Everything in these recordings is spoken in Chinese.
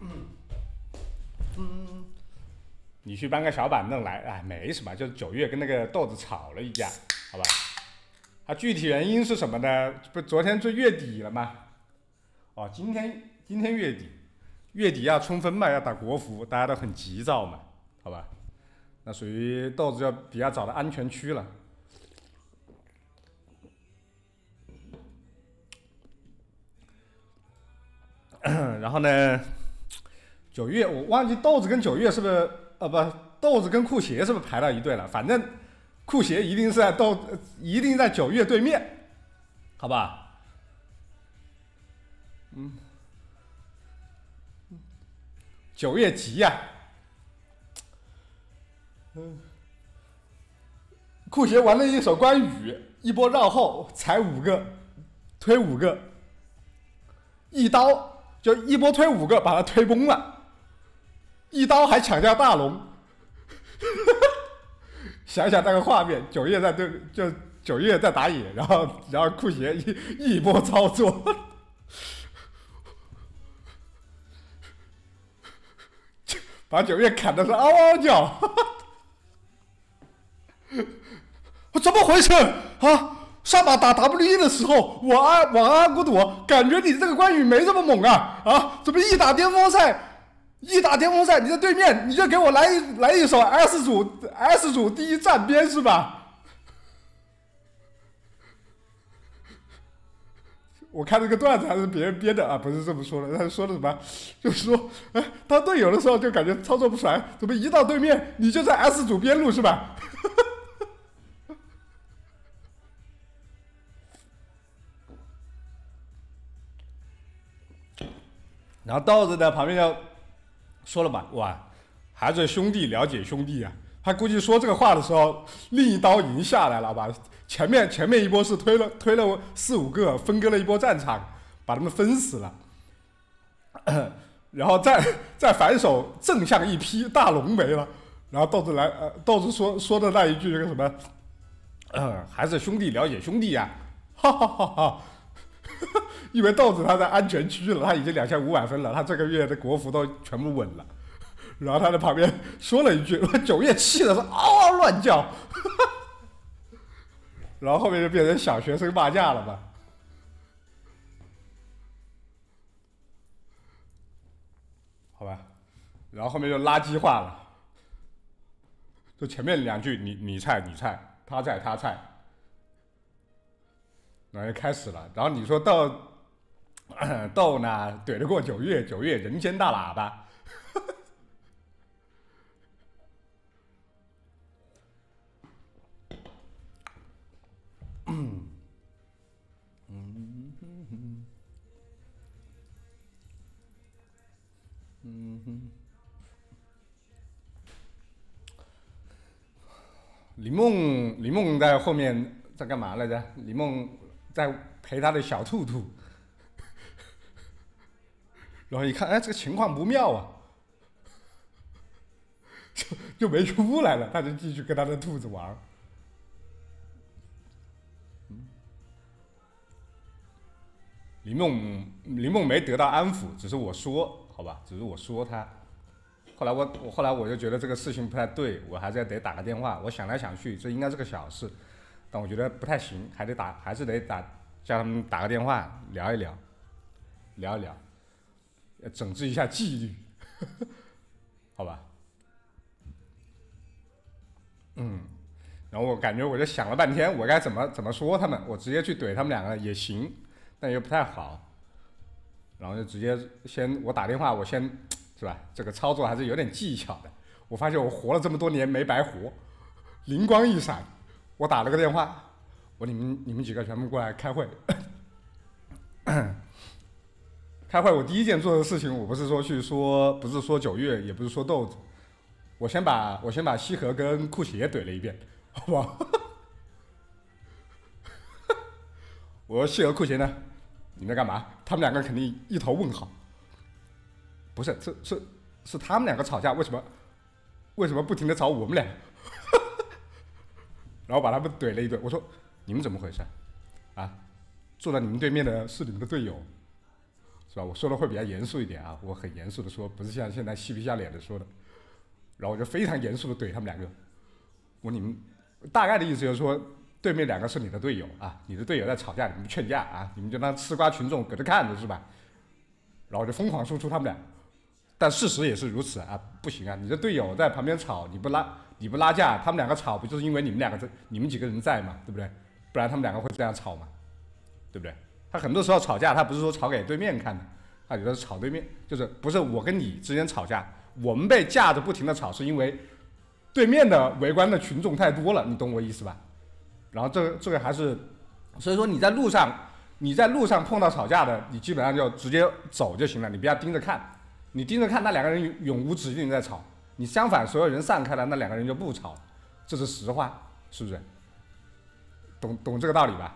嗯你去搬个小板凳来，哎，没什么，就是九月跟那个豆子吵了一架，好吧？啊，具体原因是什么呢？不，昨天就月底了吗？哦，今天今天月底，月底要冲锋嘛，要打国服，大家都很急躁嘛，好吧？那属于豆子要比较早的安全区了。然后呢，九月我忘记豆子跟九月是不是？呃，不，豆子跟酷鞋是不是排到一队了？反正酷鞋一定是在豆，一定在九月对面，好吧？嗯，九月急呀，嗯，酷鞋玩了一手关羽，一波绕后踩五个，推五个，一刀就一波推五个，把他推崩了。一刀还抢掉大龙，想想那个画面，九月在对，就九月在打野，然后然后酷鞋一一波操作，把九月砍的是嗷嗷叫，我怎么回事啊？上把打 W E 的时候，我阿我阿古朵感觉你这个关羽没这么猛啊啊！怎么一打巅峰赛？一打巅峰赛，你在对面，你就给我来一来一首 S 组 S 组第一站边是吧？我看这个段子还是别人编的啊，不是这么说的，他说的什么？就是说，哎，当队友的时候就感觉操作不出来，怎么一到对面你就在 S 组边路是吧？然后豆子在旁边要。说了吧，哇，还是兄弟了解兄弟啊！他估计说这个话的时候，另一刀已经下来了吧？前面前面一波是推了推了四五个，分割了一波战场，把他们分死了，然后再再反手正向一劈，大龙没了，然后豆子来呃豆子说说的那一句那个什么，呃还是兄弟了解兄弟呀，哈哈哈哈。因为豆子他在安全区了，他已经两千五百分了，他这个月的国服都全部稳了。然后他在旁边说了一句：“九月气的是嗷嗷乱叫。”然后后面就变成小学生骂架了吧？好吧，然后后面就垃圾话了，就前面两句你你菜你菜，他菜他菜，然后就开始了。然后你说到。豆呢怼得过九月，九月人间大喇叭。嗯嗯嗯李梦，李梦在后面在干嘛来着？李梦在陪他的小兔兔。然后一看，哎，这个情况不妙啊，就就没出来了。他就继续跟他的兔子玩。林梦林梦没得到安抚，只是我说，好吧，只是我说他。后来我我后来我就觉得这个事情不太对，我还是要得打个电话。我想来想去，这应该是个小事，但我觉得不太行，还得打，还是得打，叫他们打个电话聊一聊，聊一聊。整治一下纪律，好吧？嗯，然后我感觉我就想了半天，我该怎么怎么说他们？我直接去怼他们两个也行，但又不太好。然后就直接先我打电话，我先是吧？这个操作还是有点技巧的。我发现我活了这么多年没白活，灵光一闪，我打了个电话，我你们你们几个全部过来开会。开会，我第一件做的事情，我不是说去说，不是说九月，也不是说豆子，我先把我先把西河跟酷鞋怼了一遍，好不好？我说西河酷鞋呢？你在干嘛？他们两个肯定一头问号。不是，是是是他们两个吵架，为什么？为什么不停的找我们俩？然后把他们怼了一顿。我说你们怎么回事？啊，坐在你们对面的是你们的队友。是吧？我说的会比较严肃一点啊，我很严肃的说，不是像现在嬉皮笑脸的说的。然后我就非常严肃的怼他们两个，我你们大概的意思就是说，对面两个是你的队友啊，你的队友在吵架，你们劝架啊，你们就当吃瓜群众搁这看着是吧？然后我就疯狂输出他们俩，但事实也是如此啊，不行啊，你的队友在旁边吵，你不拉你不拉架，他们两个吵不就是因为你们两个在你们几个人在嘛，对不对？不然他们两个会这样吵嘛，对不对？他很多时候吵架，他不是说吵给对面看的，他有的是吵对面，就是不是我跟你之间吵架，我们被架着不停的吵，是因为对面的围观的群众太多了，你懂我意思吧？然后这个这个还是，所以说你在路上你在路上碰到吵架的，你基本上就直接走就行了，你不要盯着看，你盯着看那两个人永无止境在吵，你相反所有人散开了，那两个人就不吵，这是实话，是不是？懂懂这个道理吧？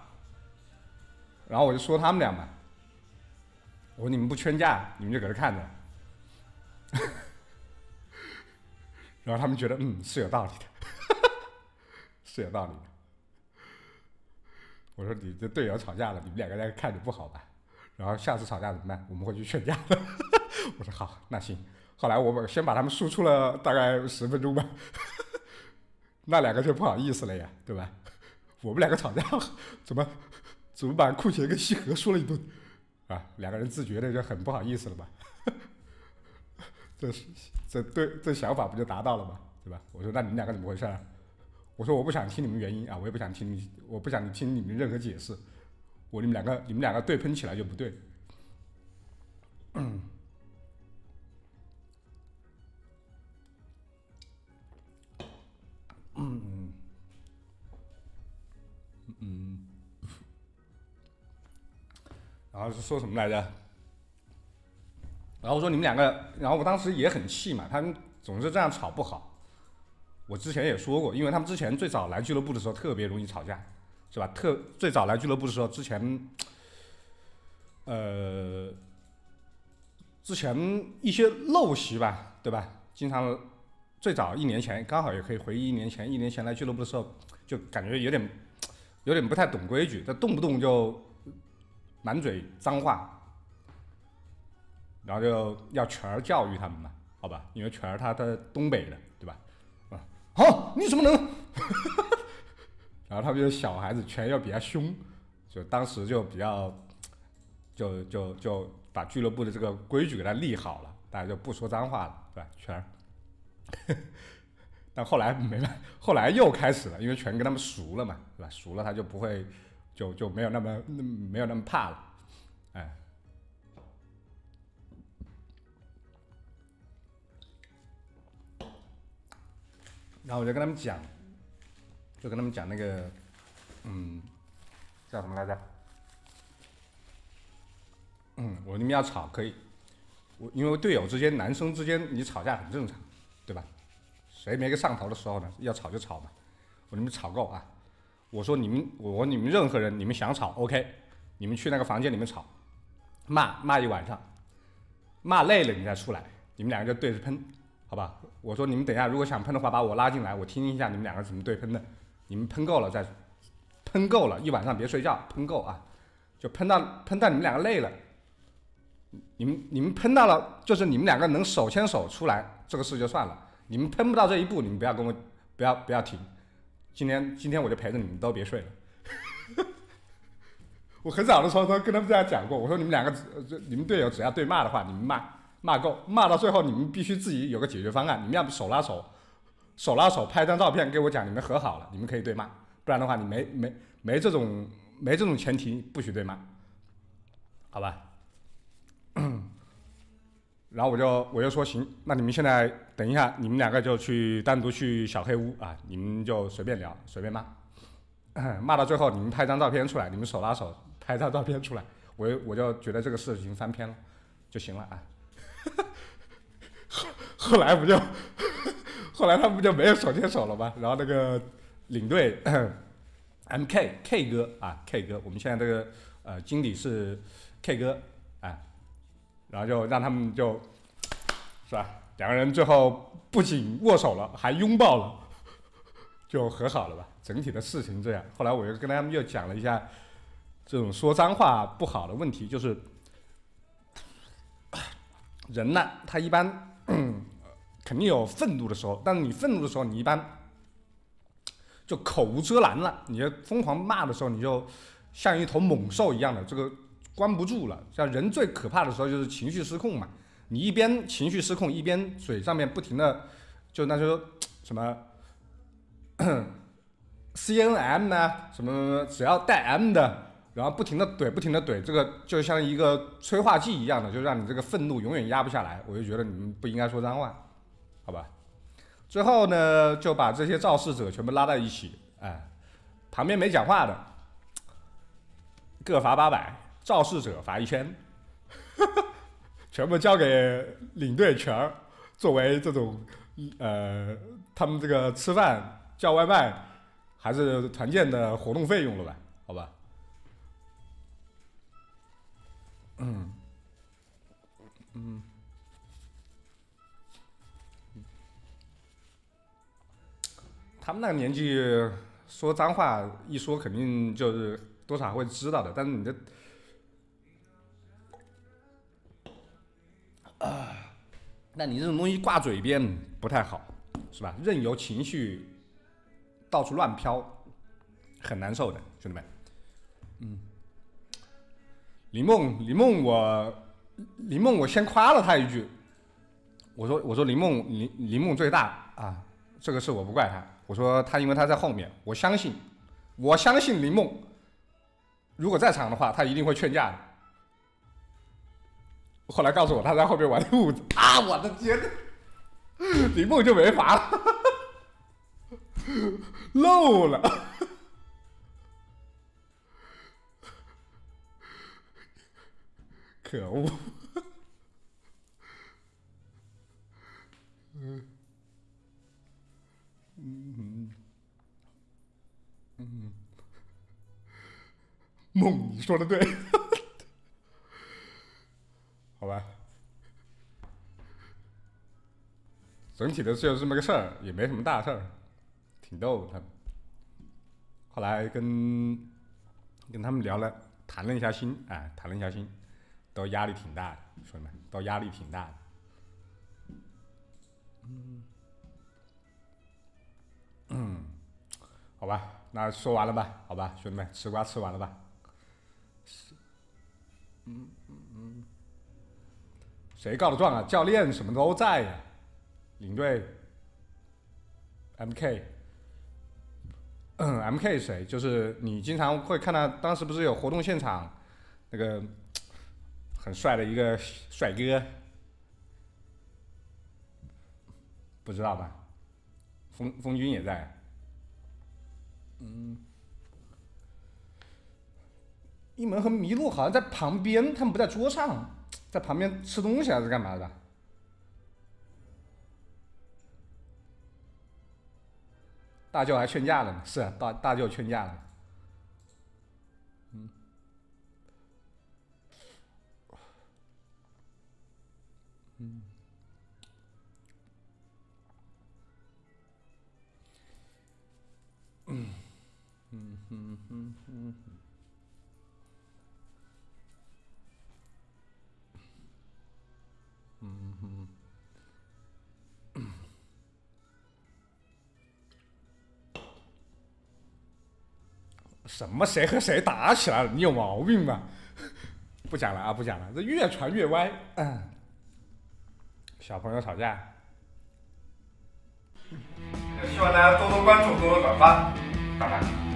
然后我就说他们俩嘛，我说你们不劝架，你们就搁这看着。然后他们觉得嗯是有道理的，是有道理的。我说你这队友吵架了，你们两个在看着不好吧？然后下次吵架怎么办？我们会去劝架的。我说好，那行。后来我们先把他们输出了大概十分钟吧，那两个就不好意思了呀，对吧？我们两个吵架怎么？怎么把库钱跟西河说了一顿，啊，两个人自觉的就很不好意思了吧？这是这对这想法不就达到了吗？对吧？我说那你们两个怎么回事啊？我说我不想听你们原因啊，我也不想听你，我不想听你们任何解释。我你们两个你们两个对喷起来就不对。然后是说什么来着？然后我说你们两个，然后我当时也很气嘛，他们总是这样吵不好。我之前也说过，因为他们之前最早来俱乐部的时候特别容易吵架，是吧？特最早来俱乐部的时候，之前，呃，之前一些陋习吧，对吧？经常最早一年前，刚好也可以回忆一年前，一年前来俱乐部的时候，就感觉有点有点不太懂规矩，他动不动就。满嘴脏话，然后就要全儿教育他们嘛，好吧？因为全儿他他东北的，对吧？啊，好，你怎么能？然后他们就小孩子，全要比较凶，就当时就比较，就就就把俱乐部的这个规矩给他立好了，大家就不说脏话了，对吧？全儿，但后来没办后来又开始了，因为全跟他们熟了嘛，对吧？熟了他就不会。就就没有那么那没有那么怕了，哎。然后我就跟他们讲，就跟他们讲那个，嗯，叫什么来着？嗯，我你们要吵可以，我因为队友之间、男生之间你吵架很正常，对吧？谁没个上头的时候呢？要吵就吵嘛，我你们吵够啊。我说你们，我你们任何人，你们想吵，OK，你们去那个房间里面吵，骂骂一晚上，骂累了你再出来，你们两个就对着喷，好吧？我说你们等一下，如果想喷的话，把我拉进来，我听一下你们两个怎么对喷的。你们喷够了再，喷够了，一晚上别睡觉，喷够啊，就喷到喷到你们两个累了，你们你们喷到了，就是你们两个能手牵手出来，这个事就算了。你们喷不到这一步，你们不要跟我，不要不要停。今天今天我就陪着你们都别睡了。我很早的时候都跟他们这样讲过，我说你们两个，你们队友只要对骂的话，你们骂骂够，骂到最后你们必须自己有个解决方案。你们要不手拉手，手拉手拍张照片给我讲你们和好了，你们可以对骂，不然的话你没没没这种没这种前提不许对骂，好吧？然后我就我就说行，那你们现在等一下，你们两个就去单独去小黑屋啊，你们就随便聊，随便骂，骂到最后你们拍张照片出来，你们手拉手拍张照片出来，我我就觉得这个事情翻篇了就行了啊。后后来不就，后来他们不就没有手牵手了吗？然后那个领队 M K K 哥啊 K 哥，我们现在这个呃经理是 K 哥。然后就让他们就，是吧？两个人最后不仅握手了，还拥抱了，就和好了吧。整体的事情这样。后来我又跟他们又讲了一下，这种说脏话不好的问题，就是人呢，他一般肯定有愤怒的时候，但是你愤怒的时候，你一般就口无遮拦了。你就疯狂骂的时候，你就像一头猛兽一样的，这个关不住了。像人最可怕的时候就是情绪失控嘛。你一边情绪失控，一边嘴上面不停的就那就什么 C N M 呢，什么只要带 M 的。然后不停的怼，不停的怼，这个就像一个催化剂一样的，就让你这个愤怒永远压不下来。我就觉得你们不应该说脏话，好吧？最后呢，就把这些肇事者全部拉到一起，哎，旁边没讲话的，各罚八百，肇事者罚一千，全部交给领队全儿，作为这种呃，他们这个吃饭叫外卖还是团建的活动费用了吧？好吧？嗯，嗯，他们那个年纪说脏话，一说肯定就是多少会知道的。但是你这，那你这种东西挂嘴边不太好，是吧？任由情绪到处乱飘，很难受的，兄弟们。嗯。林梦，林梦，我林梦，我先夸了他一句。我说，我说林梦，林林梦最大啊，这个事我不怪他。我说他因为他在后面，我相信，我相信林梦，如果在场的话，他一定会劝架的。后来告诉我他在后面玩兔子。啊，我的天，李梦就没罚了，漏了。可恶！嗯。嗯。嗯。梦，你说的对，好吧。整体的就这么个事儿，也没什么大事儿，挺逗的。后来跟跟他们聊了，谈了一下心，哎，谈了一下心。都压力挺大的，兄弟们，都压力挺大的。嗯，嗯，好吧，那说完了吧？好吧，兄弟们，吃瓜吃完了吧？嗯嗯嗯，谁告的状啊？教练什么都在呀，领队，M K，嗯，M K 是谁？就是你经常会看到，当时不是有活动现场那个。很帅的一个帅哥，不知道吧？风风军也在。嗯，一门和麋鹿好像在旁边，他们不在桌上，在旁边吃东西还是干嘛的？大舅还劝架了呢，是啊大大舅劝架了。嗯，嗯，嗯嗯嗯嗯嗯嗯什么？谁和谁打起来了？你有毛病吧？不讲了啊，不讲了，这越传越歪。嗯。小朋友吵架，希望大家多多关注，多多转发，拜拜。